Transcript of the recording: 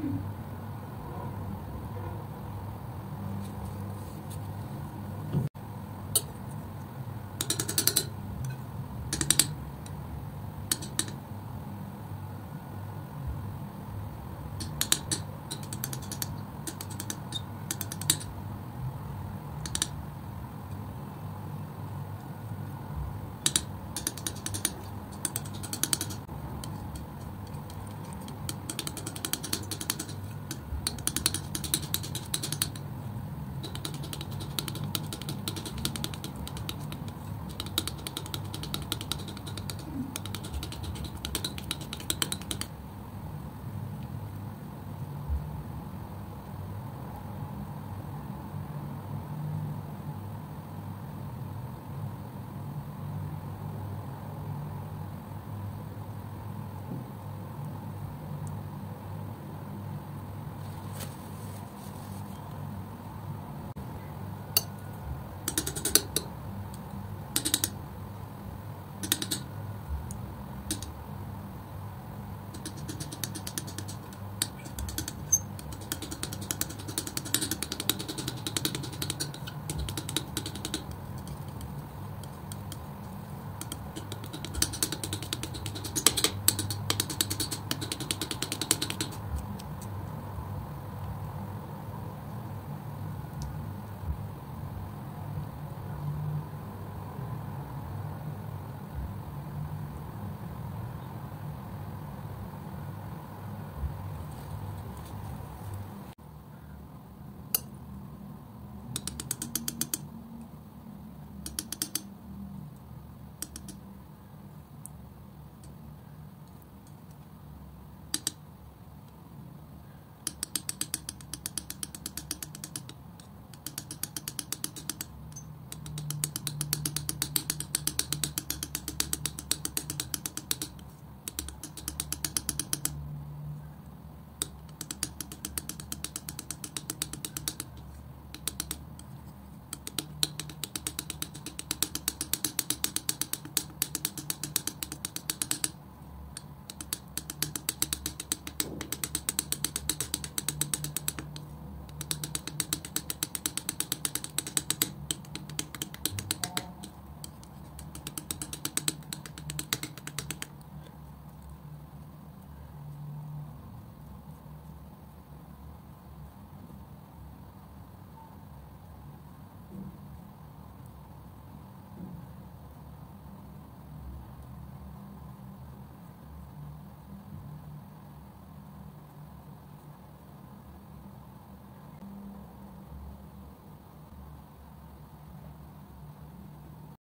Mm-hmm.